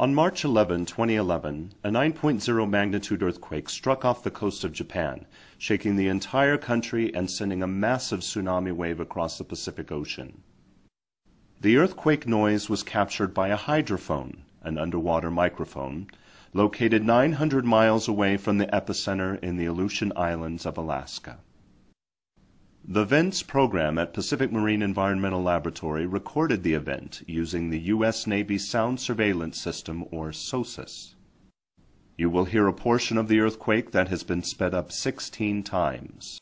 On March 11, 2011, a 9.0 magnitude earthquake struck off the coast of Japan, shaking the entire country and sending a massive tsunami wave across the Pacific Ocean. The earthquake noise was captured by a hydrophone, an underwater microphone, located 900 miles away from the epicenter in the Aleutian Islands of Alaska. The VENTS program at Pacific Marine Environmental Laboratory recorded the event using the U.S. Navy Sound Surveillance System, or SOSUS. You will hear a portion of the earthquake that has been sped up 16 times.